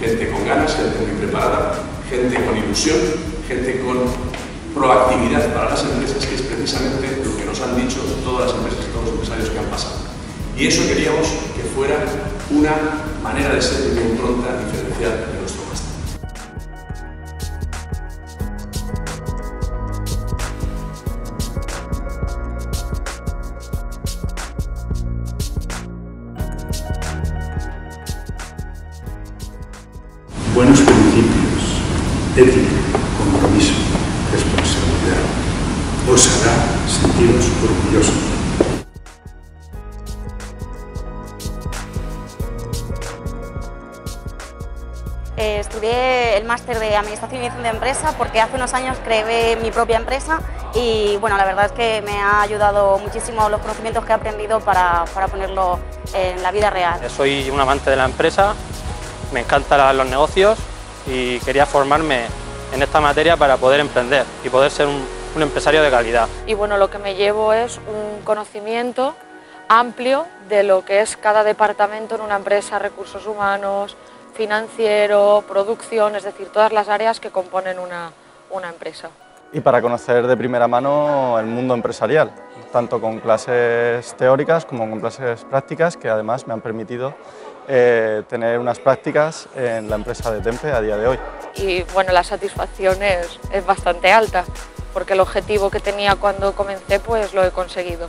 gente con ganas, gente muy preparada, gente con ilusión, gente con proactividad para las empresas, que es precisamente lo que nos han dicho todas las empresas y todos los empresarios que han pasado. Y eso queríamos que fuera una manera de ser de pronta, impronta diferencial ética, compromiso, responsabilidad. Os hará sentiros orgullosos. Eh, estudié el máster de Administración y Dirección de Empresa porque hace unos años creé mi propia empresa y bueno, la verdad es que me ha ayudado muchísimo los conocimientos que he aprendido para, para ponerlo en la vida real. Soy un amante de la empresa, me encantan los negocios y quería formarme en esta materia para poder emprender y poder ser un, empresario de calidad. Y bueno, lo que me llevo es un conocimiento amplio de lo que es cada departamento en una empresa, recursos humanos, financiero, producción, es decir, todas las áreas que componen una, una empresa. Y para conocer de primera mano el mundo empresarial, tanto con clases teóricas como con clases prácticas, que además me han permitido eh, tener unas prácticas en la empresa de Tempe a día de hoy. Y bueno, la satisfacción es, es bastante alta, porque el objetivo que tenía cuando comencé pues lo he conseguido.